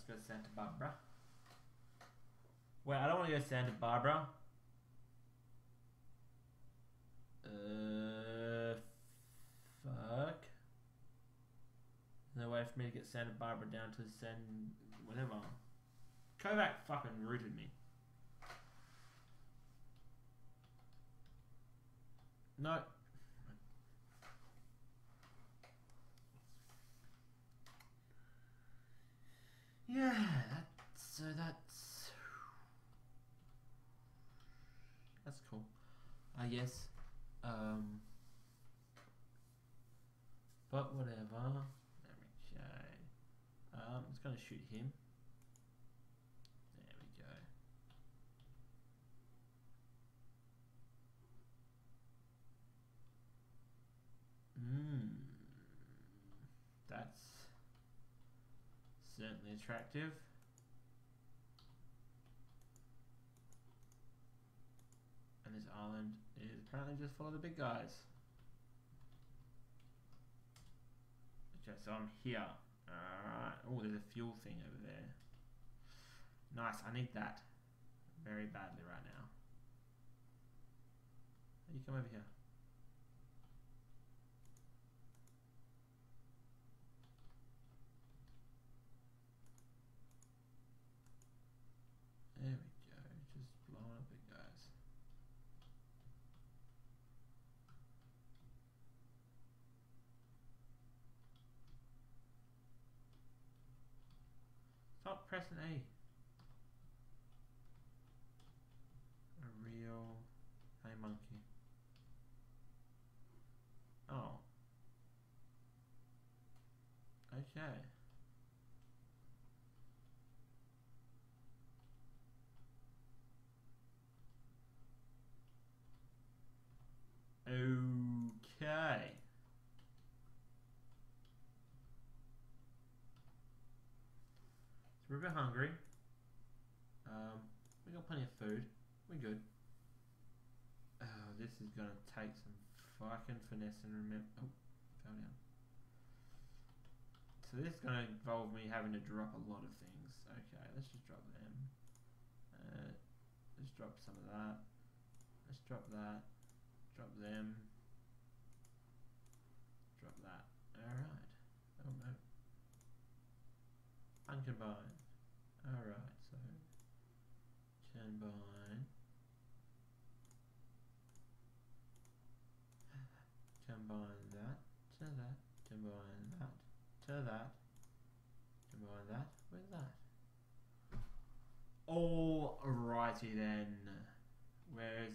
let's go to Santa Barbara. Wait, I don't want to go to Santa Barbara. Uh, fuck. No way for me to get Santa Barbara down to send whatever. Kovac fucking rooted me. No. Yeah, that's so that's that's cool. I guess. Um but whatever. We go. Um just gonna shoot him. There we go. Mmm. That's certainly attractive. And this island is apparently just full of the big guys. Okay, so I'm here. Alright. Oh, there's a fuel thing over there. Nice, I need that very badly right now. You come over here. There we go, just blowing up it guys. Stop pressing A. A real hey monkey. Oh. Okay. Okay. So we're a bit hungry. Um, we got plenty of food. We're good. Oh, this is gonna take some fucking finesse and remember. Oh, fell down. So this is gonna involve me having to drop a lot of things. Okay, let's just drop them. Uh, let's drop some of that. Let's drop that. Drop them. Drop that. Alright. Oh no. Uncombine. Alright, so combine. Combine that to that. Combine that to that. Combine that with that. Alrighty then. Where's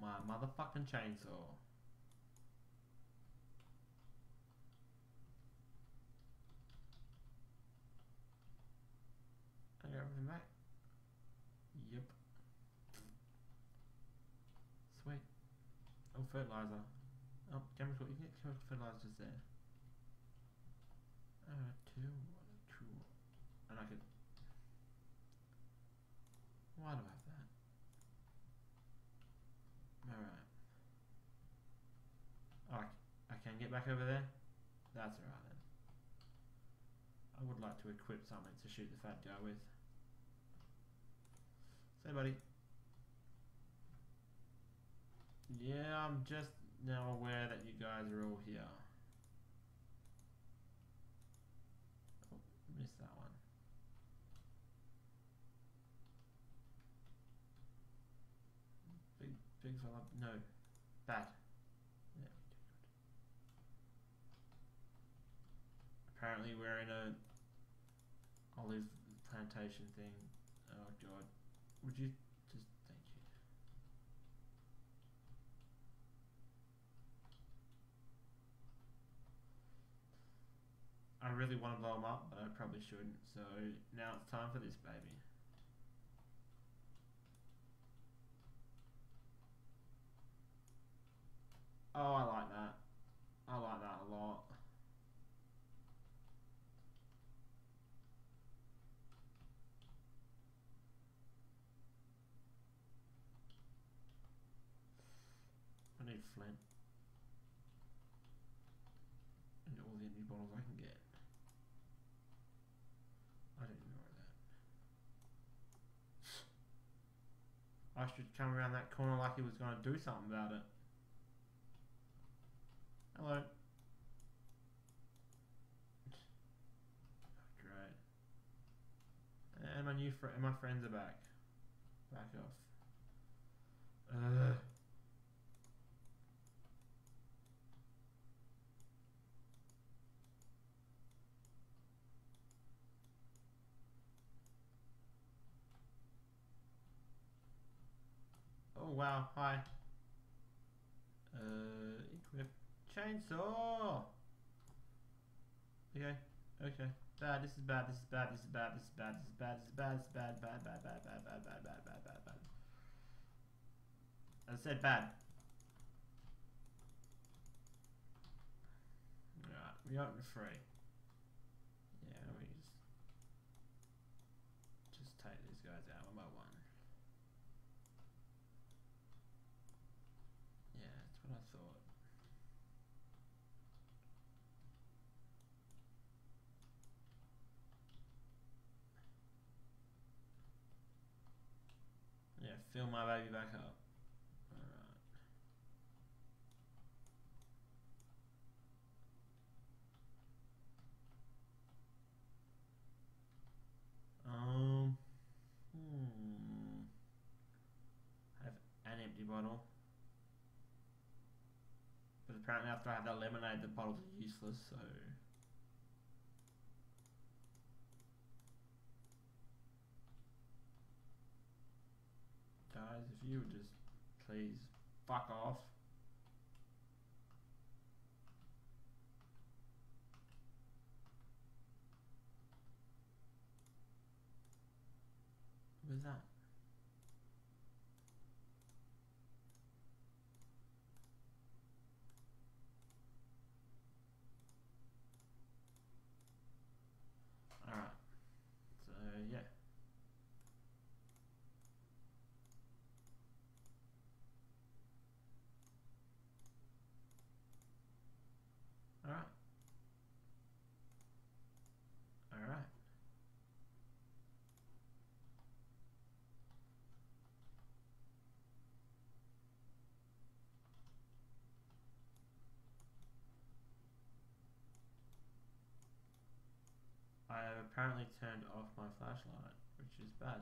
my motherfucking chainsaw? I got everything back. Oh, fertilizer. Oh, chemical. You can get chemical fertilizer just there. Uh, two. Cool. And I could. Why do I have that? Alright. Oh, I, I can get back over there? That's alright then. I would like to equip something to shoot the fat guy with. Say, buddy. Yeah, I'm just now aware that you guys are all here. Oh, missed that one. Big, big fella. No, bad. Apparently, we're in a olive plantation thing. Oh god. Would you just thank you? I really want to blow them up, but I probably shouldn't. So now it's time for this baby. Oh, I like that. I like that a lot. I need flint. And all the energy bottles I can get. Should come around that corner like he was going to do something about it. Hello. Great. And my new fr- and my friends are back. Back off. Uh. Wow, hi. Uh, equip chainsaw. Okay, okay. Bad, this is bad, this is bad, this is bad, this is bad, this is bad, this is bad, this is bad, bad, bad, bad, bad, bad, bad, bad, bad, bad, bad. I said bad. Alright, we open free. Yeah, we just just take these guys out one by one. Yeah, that's what I thought. Yeah, fill my baby back up. Um, hmm. I have an empty bottle. But apparently after I have that lemonade, the bottles useless, so... Guys, if you would just please fuck off. Was that? Alright. So, yeah. Alright. Alright. I have apparently turned off my flashlight, which is bad.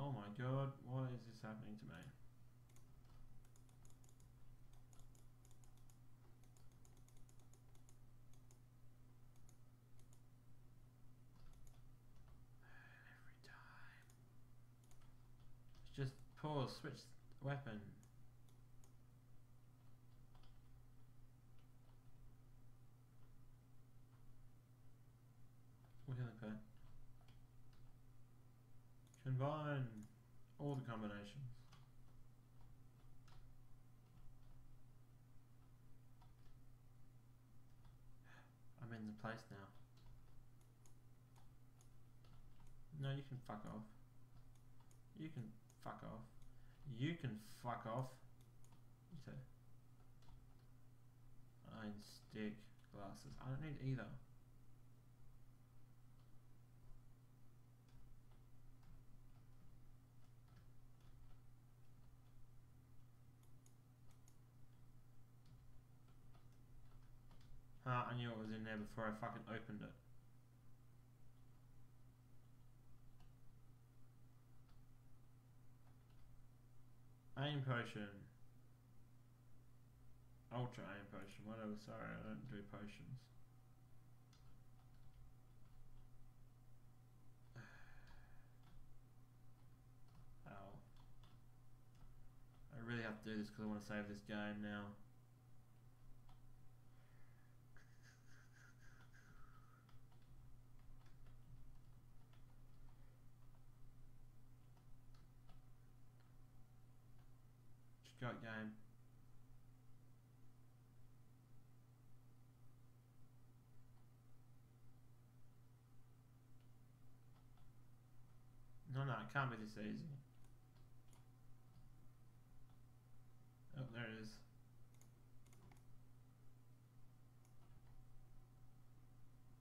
Oh my god, why is this happening to me? Every time. Just pause, switch weapon. Pet. Combine all the combinations. I'm in the place now. No, you can fuck off. You can fuck off. You can fuck off. Iron stick glasses. I don't need either. Huh, I knew it was in there before I fucking opened it. Aim potion. Ultra aim potion, whatever, sorry, I don't do potions. Ow. I really have to do this because I want to save this game now. Great game. No, no, it can't be this easy. Oh, there it is.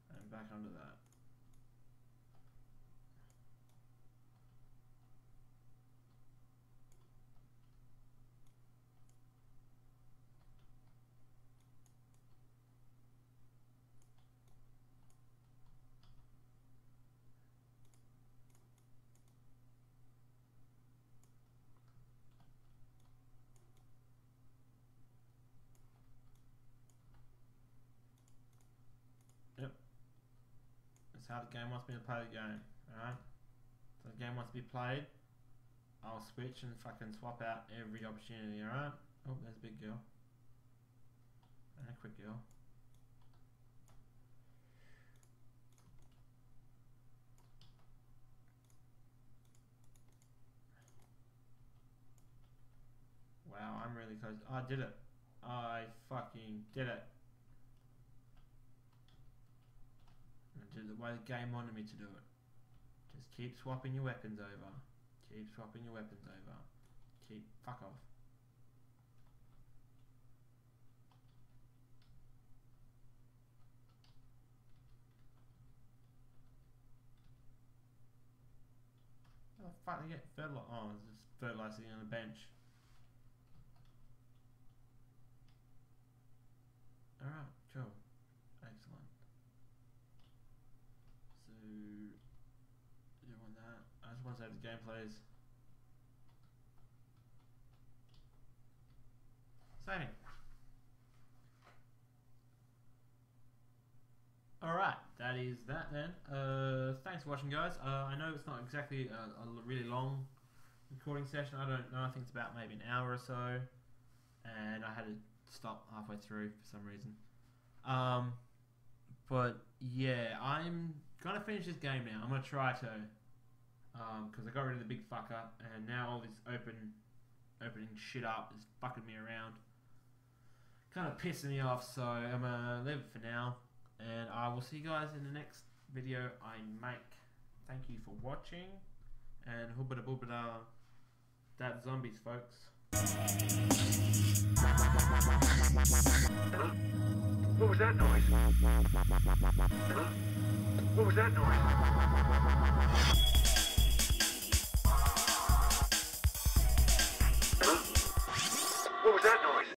And back under that. That's how the game wants me to play the game. Alright? So the game wants to be played. I'll switch and fucking swap out every opportunity, alright? Oh, there's a big girl. And a quick girl. Wow, I'm really close. I did it. I fucking did it. I it the way the game wanted me to do it. Just keep swapping your weapons over. Keep swapping your weapons over. Keep fuck off. The fuck they get fertilizer? Oh, it's just fertilizing on the bench. Alright, cool. Excellent. So, you want that? Want the gameplay is saving. Alright, that is that then. Uh, thanks for watching, guys. Uh, I know it's not exactly a really long recording session. I don't know. I think it's about maybe an hour or so. And I had to stop halfway through for some reason. Um, but yeah, I'm gonna finish this game now. I'm gonna try to, um, because I got rid of the big fucker, and now all this open, opening shit up is fucking me around. Kind of pissing me off. So I'm gonna leave it for now, and I will see you guys in the next video I make. Thank you for watching, and hoobada boobada, that zombies, folks. What was that noise? What was that noise?